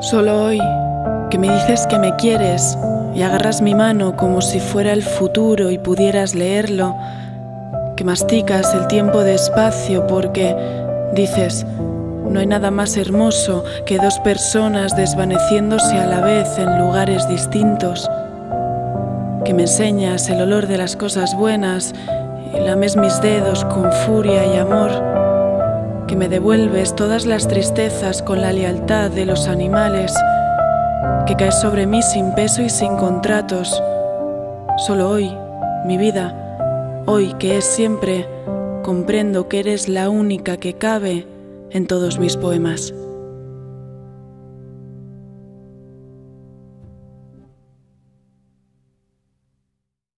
Solo hoy, que me dices que me quieres y agarras mi mano como si fuera el futuro y pudieras leerlo, que masticas el tiempo despacio porque dices, no hay nada más hermoso que dos personas desvaneciéndose a la vez en lugares distintos, que me enseñas el olor de las cosas buenas y lames mis dedos con furia y amor me devuelves todas las tristezas con la lealtad de los animales, que caes sobre mí sin peso y sin contratos. Solo hoy, mi vida, hoy que es siempre, comprendo que eres la única que cabe en todos mis poemas.